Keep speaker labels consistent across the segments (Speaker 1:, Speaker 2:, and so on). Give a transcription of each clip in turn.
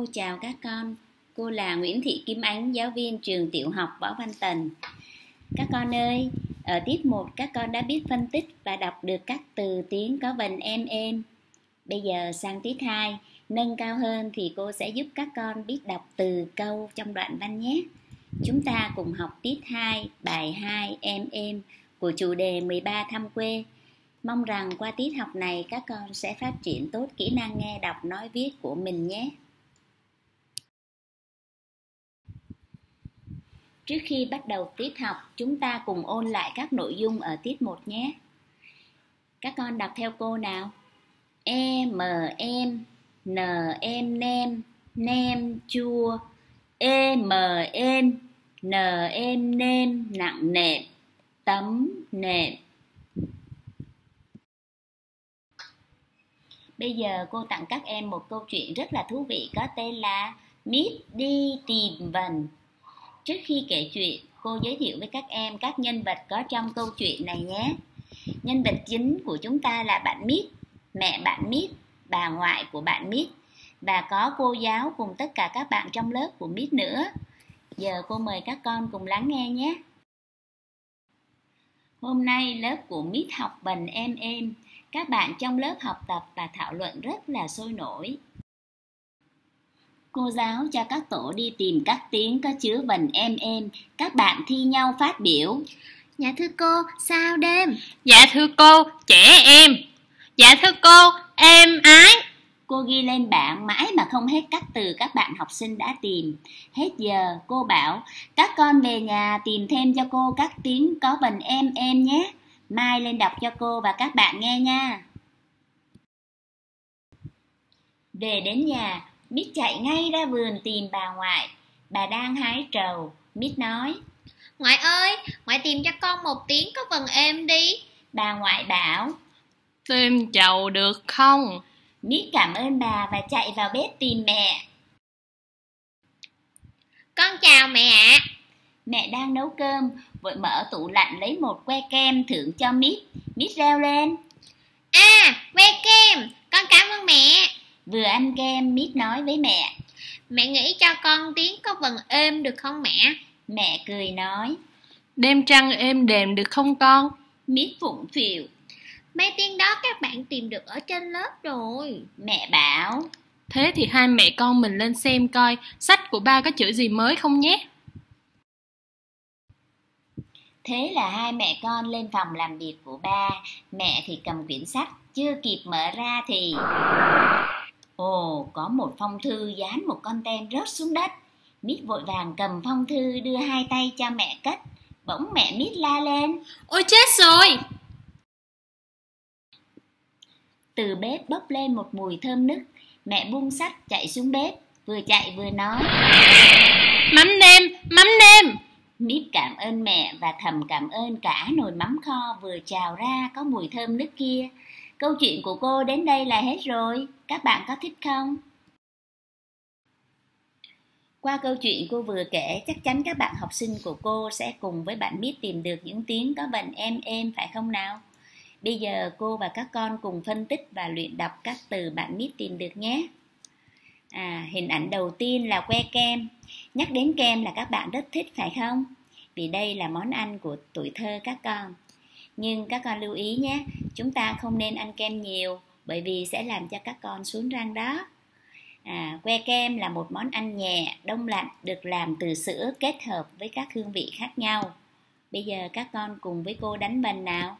Speaker 1: Cô chào các con, cô là Nguyễn Thị Kim Ánh, giáo viên trường tiểu học Võ Văn Tần. Các con ơi, ở tiết 1 các con đã biết phân tích và đọc được các từ tiếng có vần em em. Bây giờ sang tiết 2, nâng cao hơn thì cô sẽ giúp các con biết đọc từ câu trong đoạn văn nhé. Chúng ta cùng học tiết 2, bài 2 em em của chủ đề 13 thăm quê. Mong rằng qua tiết học này các con sẽ phát triển tốt kỹ năng nghe đọc nói viết của mình nhé. Trước khi bắt đầu tiết học, chúng ta cùng ôn lại các nội dung ở tiết 1 nhé. Các con đọc theo cô nào. E m em, n em nem, nem chua, e m em, n em nem nặng nệm, tấm nệm. Bây giờ cô tặng các em một câu chuyện rất là thú vị có tên là Mít đi tìm vần Trước khi kể chuyện, cô giới thiệu với các em các nhân vật có trong câu chuyện này nhé. Nhân vật chính của chúng ta là bạn Mít, mẹ bạn Mít, bà ngoại của bạn Mít và có cô giáo cùng tất cả các bạn trong lớp của Mít nữa. Giờ cô mời các con cùng lắng nghe nhé. Hôm nay lớp của Mít học vần em em. Các bạn trong lớp học tập và thảo luận rất là sôi nổi. Cô giáo cho các tổ đi tìm các tiếng có chứa vần em em, các bạn thi nhau phát biểu.
Speaker 2: Dạ thưa cô, sao đêm?
Speaker 3: Dạ thưa cô, trẻ em. Dạ thưa cô, em ái.
Speaker 1: Cô ghi lên bảng mãi mà không hết các từ các bạn học sinh đã tìm. Hết giờ, cô bảo, các con về nhà tìm thêm cho cô các tiếng có vần em em nhé. Mai lên đọc cho cô và các bạn nghe nha. Về đến nhà, Mít chạy ngay ra vườn tìm bà ngoại. Bà đang hái trầu. Mít nói.
Speaker 2: Ngoại ơi, ngoại tìm cho con một tiếng có vần êm đi.
Speaker 1: Bà ngoại bảo.
Speaker 3: Tìm trầu được không?
Speaker 1: Mít cảm ơn bà và chạy vào bếp tìm mẹ.
Speaker 2: Con chào mẹ
Speaker 1: Mẹ đang nấu cơm, vội mở tủ lạnh lấy một que kem thưởng cho Mít. Mít reo lên.
Speaker 2: À, que kem, con cảm ơn mẹ.
Speaker 1: Vừa ăn kem, Mít nói với mẹ.
Speaker 2: Mẹ nghĩ cho con tiếng có vần êm được không mẹ?
Speaker 1: Mẹ cười nói.
Speaker 3: Đêm trăng êm đềm được không con?
Speaker 1: Mít phụng phịu.
Speaker 2: Mấy tiếng đó các bạn tìm được ở trên lớp rồi.
Speaker 1: Mẹ bảo.
Speaker 3: Thế thì hai mẹ con mình lên xem coi sách của ba có chữ gì mới không nhé.
Speaker 1: Thế là hai mẹ con lên phòng làm việc của ba, mẹ thì cầm quyển sách, chưa kịp mở ra thì... Ồ, có một phong thư dán một con tem rớt xuống đất. Mít vội vàng cầm phong thư đưa hai tay cho mẹ cất. Bỗng mẹ Mít la lên.
Speaker 3: Ôi chết rồi!
Speaker 1: Từ bếp bốc lên một mùi thơm nức. Mẹ buông sách chạy xuống bếp, vừa chạy vừa nói.
Speaker 3: Mắm nêm, mắm nêm!
Speaker 1: Mít cảm ơn mẹ và thầm cảm ơn cả nồi mắm kho vừa trào ra có mùi thơm nức kia. Câu chuyện của cô đến đây là hết rồi. Các bạn có thích không? Qua câu chuyện cô vừa kể, chắc chắn các bạn học sinh của cô sẽ cùng với bạn biết tìm được những tiếng có vần em em phải không nào? Bây giờ cô và các con cùng phân tích và luyện đọc các từ bạn biết tìm được nhé. À, hình ảnh đầu tiên là que kem. Nhắc đến kem là các bạn rất thích phải không? Vì đây là món ăn của tuổi thơ các con. Nhưng các con lưu ý nhé, chúng ta không nên ăn kem nhiều bởi vì sẽ làm cho các con xuống răng đó. À, que kem là một món ăn nhẹ, đông lạnh được làm từ sữa kết hợp với các hương vị khác nhau. Bây giờ các con cùng với cô đánh vần nào.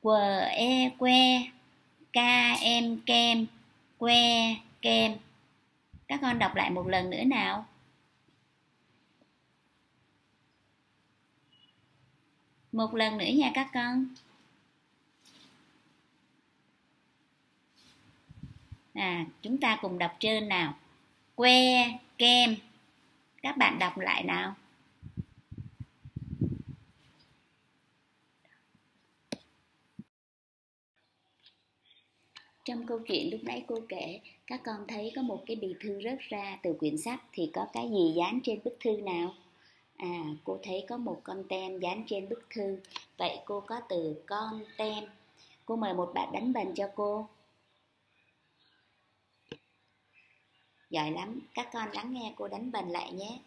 Speaker 1: Quờ e que, ca em kem, que kem. Các con đọc lại một lần nữa nào. Một lần nữa nha các con. À, chúng ta cùng đọc trên nào. Que, kem. Các bạn đọc lại nào. Trong câu chuyện lúc nãy cô kể, các con thấy có một cái bì thư rớt ra từ quyển sách thì có cái gì dán trên bức thư nào? À, cô thấy có một con tem dán trên bức thư. Vậy cô có từ con tem. Cô mời một bạn đánh vần cho cô. giỏi lắm các con lắng nghe cô đánh vần lại nhé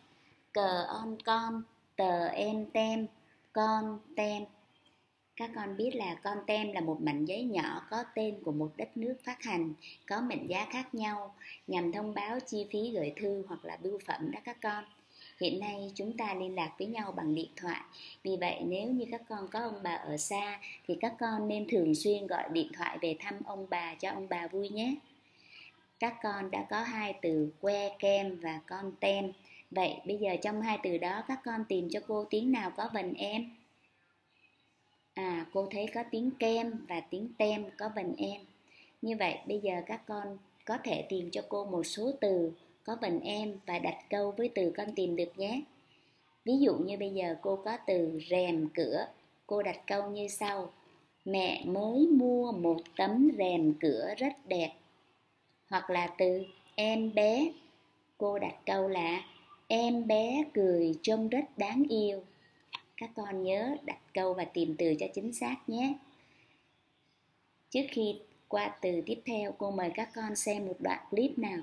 Speaker 1: cờ on con tờ em tem con tem các con biết là con tem là một mảnh giấy nhỏ có tên của một đất nước phát hành có mệnh giá khác nhau nhằm thông báo chi phí gửi thư hoặc là bưu phẩm đó các con hiện nay chúng ta liên lạc với nhau bằng điện thoại. Vì vậy, nếu như các con có ông bà ở xa, thì các con nên thường xuyên gọi điện thoại về thăm ông bà cho ông bà vui nhé. Các con đã có hai từ que, kem và con tem. Vậy bây giờ trong hai từ đó, các con tìm cho cô tiếng nào có vần em? À cô thấy có tiếng kem và tiếng tem có vần em. Như vậy, bây giờ các con có thể tìm cho cô một số từ có bình em và đặt câu với từ con tìm được nhé. Ví dụ như bây giờ cô có từ rèm cửa, cô đặt câu như sau. Mẹ mới mua một tấm rèm cửa rất đẹp. Hoặc là từ em bé, cô đặt câu là em bé cười trông rất đáng yêu. Các con nhớ đặt câu và tìm từ cho chính xác nhé. Trước khi qua từ tiếp theo, cô mời các con xem một đoạn clip nào.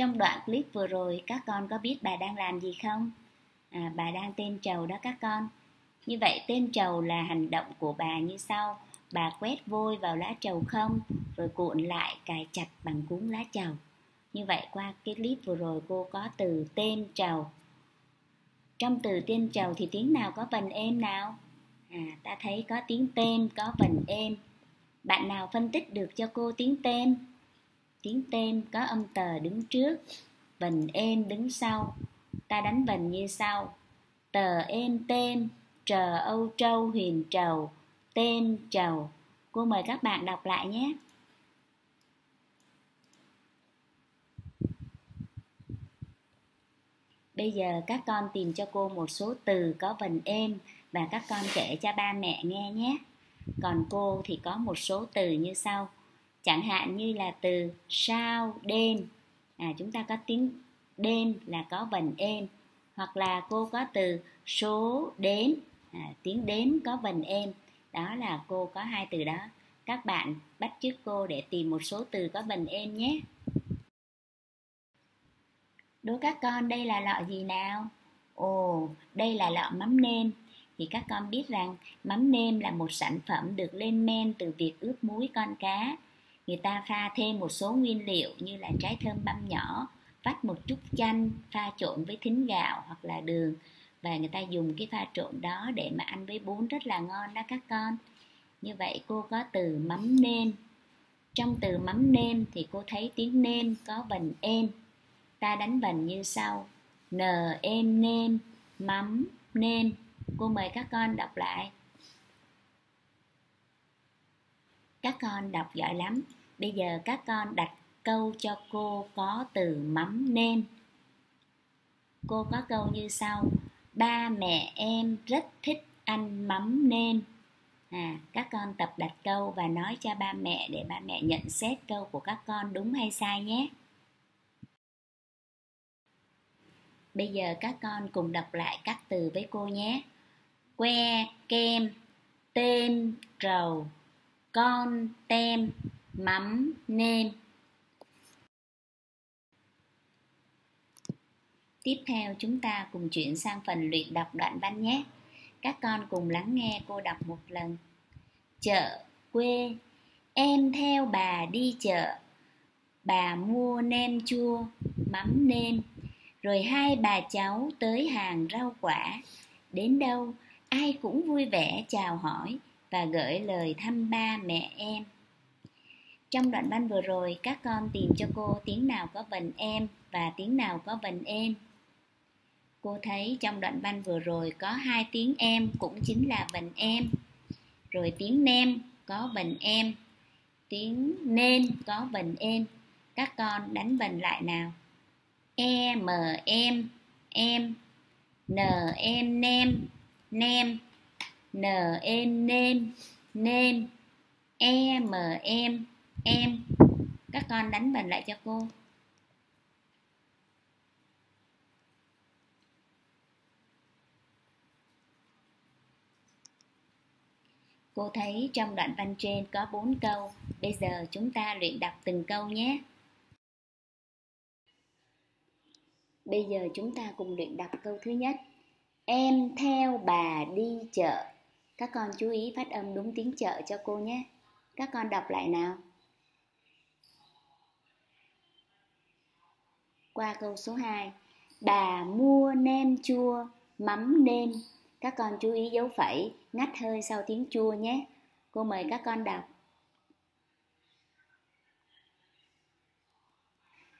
Speaker 1: Trong đoạn clip vừa rồi các con có biết bà đang làm gì không? À, bà đang tên trầu đó các con. Như vậy tên trầu là hành động của bà như sau. Bà quét vôi vào lá trầu không, rồi cuộn lại cài chặt bằng cuốn lá trầu. Như vậy qua cái clip vừa rồi cô có từ tên trầu. Trong từ tên trầu thì tiếng nào có vần êm nào? À, ta thấy có tiếng tên, có vần êm. Bạn nào phân tích được cho cô tiếng tên? Tiếng tên có âm tờ đứng trước vần êm đứng sau. Ta đánh vần như sau. Tờ êm tên trờ âu trâu huyền trầu tên trầu. Cô mời các bạn đọc lại nhé. Bây giờ các con tìm cho cô một số từ có vần êm và các con kể cho ba mẹ nghe nhé. Còn cô thì có một số từ như sau chẳng hạn như là từ sao đêm. À chúng ta có tiếng đêm là có vần êm hoặc là cô có từ số đếm à, tiếng đếm có vần êm đó là cô có hai từ đó. Các bạn bắt chước cô để tìm một số từ có vần êm nhé. Đố các con đây là lọ gì nào? Ồ đây là lọ mắm nêm. Thì các con biết rằng mắm nêm là một sản phẩm được lên men từ việc ướp muối con cá người ta pha thêm một số nguyên liệu như là trái thơm băm nhỏ, vắt một chút chanh, pha trộn với thính gạo hoặc là đường. Và người ta dùng cái pha trộn đó để mà ăn với bún rất là ngon đó các con. Như vậy cô có từ mắm nêm. Trong từ mắm nêm thì cô thấy tiếng nêm có vần êm. Ta đánh vần như sau. N êm nêm, mắm nêm. Cô mời các con đọc lại. Các con đọc giỏi lắm bây giờ các con đặt câu cho cô có từ mắm nêm. Cô có câu như sau. Ba mẹ em rất thích ăn mắm nêm. À các con tập đặt câu và nói cho ba mẹ để ba mẹ nhận xét câu của các con đúng hay sai nhé. Bây giờ các con cùng đọc lại các từ với cô nhé. Que, kem tên trầu, con, tem mắm nêm Tiếp theo chúng ta cùng chuyển sang phần luyện đọc đoạn văn nhé. Các con cùng lắng nghe cô đọc một lần. Chợ, quê, em theo bà đi chợ. Bà mua nem chua, mắm nêm, rồi hai bà cháu tới hàng rau quả. Đến đâu, ai cũng vui vẻ chào hỏi và gửi lời thăm ba mẹ em. Trong đoạn văn vừa rồi, các con tìm cho cô tiếng nào có vần em và tiếng nào có vần em. Cô thấy trong đoạn văn vừa rồi có hai tiếng em cũng chính là vần em. Rồi tiếng nem có vần em, tiếng nên có vần em. các con đánh vần lại nào e m em em n em nem nem n em nem nem e m em em, các con đánh vần lại cho cô Cô thấy trong đoạn văn trên có 4 câu. Bây giờ chúng ta luyện đọc từng câu nhé. Bây giờ chúng ta cùng luyện đọc câu thứ nhất. Em theo bà đi chợ. Các con chú ý phát âm đúng tiếng chợ cho cô nhé. Các con đọc lại nào. Qua câu số 2. Bà mua nem chua, mắm nêm. Các con chú ý dấu phẩy, ngắt hơi sau tiếng chua nhé. Cô mời các con đọc.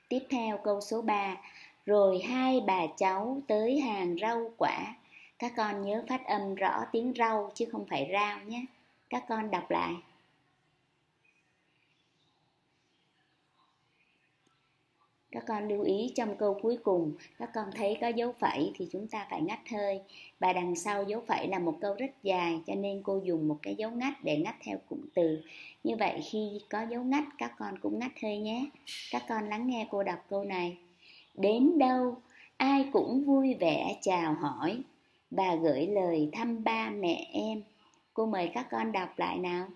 Speaker 1: Tiếp theo câu số 3. Rồi hai bà cháu tới hàng rau quả. Các con nhớ phát âm rõ tiếng rau chứ không phải rau nhé. Các con đọc lại. Các con lưu ý trong câu cuối cùng, các con thấy có dấu phẩy thì chúng ta phải ngắt hơi. Và đằng sau dấu phẩy là một câu rất dài, cho nên cô dùng một cái dấu ngắt để ngắt theo cụm từ. Như vậy khi có dấu ngắt, các con cũng ngắt hơi nhé. Các con lắng nghe cô đọc câu này. Đến đâu, ai cũng vui vẻ chào hỏi. Và gửi lời thăm ba mẹ em. Cô mời các con đọc lại nào.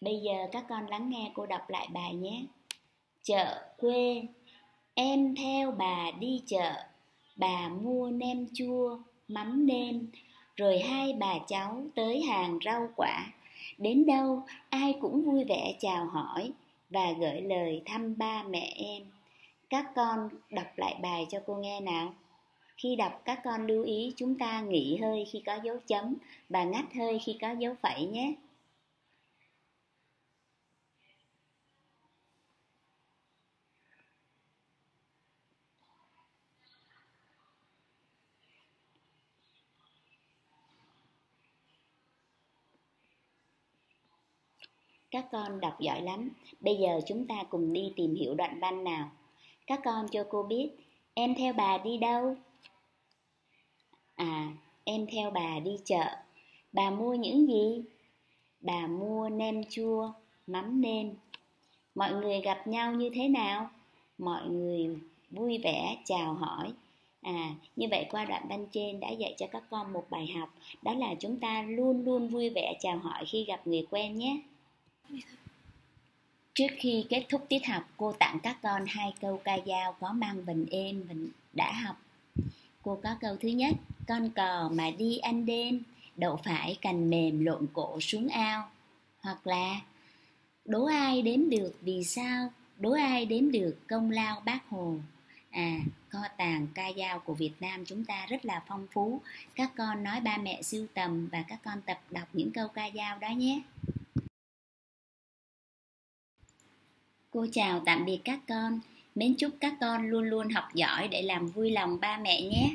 Speaker 1: Bây giờ các con lắng nghe cô đọc lại bài nhé. Chợ quê, em theo bà đi chợ, bà mua nem chua, mắm nêm, rồi hai bà cháu tới hàng rau quả. Đến đâu ai cũng vui vẻ chào hỏi và gửi lời thăm ba mẹ em. Các con đọc lại bài cho cô nghe nào. Khi đọc các con lưu ý chúng ta nghỉ hơi khi có dấu chấm và ngắt hơi khi có dấu phẩy nhé. Các con đọc giỏi lắm. Bây giờ chúng ta cùng đi tìm hiểu đoạn văn nào. Các con cho cô biết, em theo bà đi đâu? À, em theo bà đi chợ. Bà mua những gì? Bà mua nem chua, mắm nêm. Mọi người gặp nhau như thế nào? Mọi người vui vẻ chào hỏi. À, như vậy qua đoạn văn trên đã dạy cho các con một bài học, đó là chúng ta luôn luôn vui vẻ chào hỏi khi gặp người quen nhé. Trước khi kết thúc tiết học, cô tặng các con hai câu ca dao có mang vần êm mình đã học. Cô có câu thứ nhất, con cò mà đi ăn đêm, đậu phải cành mềm lộn cổ xuống ao. Hoặc là, đố ai đếm được vì sao, đố ai đếm được công lao bác Hồ. À, kho tàng ca dao của Việt Nam chúng ta rất là phong phú. Các con nói ba mẹ siêu tầm và các con tập đọc những câu ca dao đó nhé. Cô chào tạm biệt các con. Mến chúc các con luôn luôn học giỏi để làm vui lòng ba mẹ nhé.